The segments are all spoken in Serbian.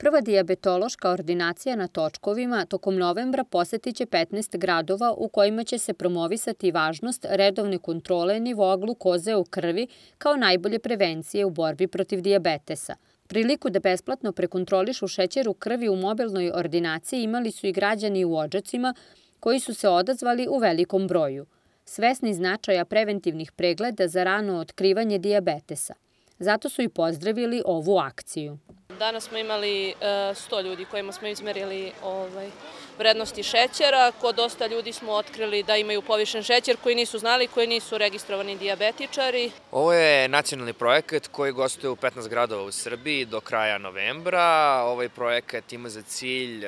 Prva diabetološka ordinacija na točkovima tokom novembra posetiće 15 gradova u kojima će se promovisati važnost redovne kontrole nivoa glukoze u krvi kao najbolje prevencije u borbi protiv diabetesa. Priliku da besplatno prekontrolišu šećer u krvi u mobilnoj ordinaciji imali su i građani u Ođacima koji su se odazvali u velikom broju. Svesni značaja preventivnih pregleda za rano otkrivanje diabetesa. Zato su i pozdravili ovu akciju. Danas smo imali 100 e, ljudi kojima smo izmerili ovaj, vrednosti šećera. Kod dosta ljudi smo otkrili da imaju povišen šećer koji nisu znali, koji nisu registrovani diabetičari. Ovo je nacionalni projekat koji gostuje u 15 gradova u Srbiji do kraja novembra. Ovaj projekat ima za cilj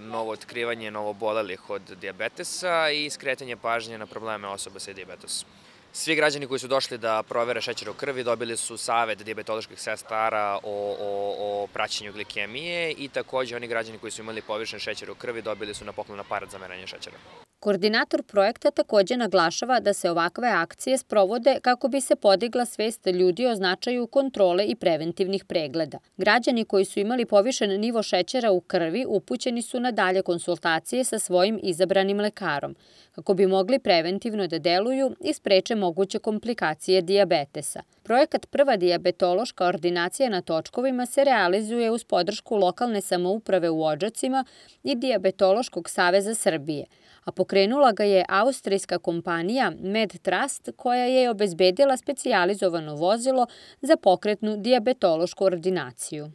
novo otkrivanje novobolelih od diabetesa i skretanje pažnje na probleme osoba sa diabetesom. Svi građani koji su došli da provere šećer u krvi dobili su savet diabetoloških sestara o, o, o praćenju glikemije i takođe oni građani koji su imali povišen šećer u krvi dobili su na poklon aparat za merenje šećera. Koordinator projekta takođe naglašava da se ovakve akcije sprovode kako bi se podigla svest ljudi o značaju kontrole i preventivnih pregleda. Građani koji su imali povišen nivo šećera u krvi upućeni su na dalje konsultacije sa svojim izabranim lekarom, kako bi mogli preventivno da deluju i spreče moguće komplikacije diabetesa. Projekat Prva diabetološka ordinacija na točkovima se realizuje uz podršku lokalne samouprave u Ođacima i Diabetološkog saveza Srbije – a pokrenula ga je austrijska kompanija MedTrust koja je obezbedila specijalizovano vozilo za pokretnu diabetološku ordinaciju.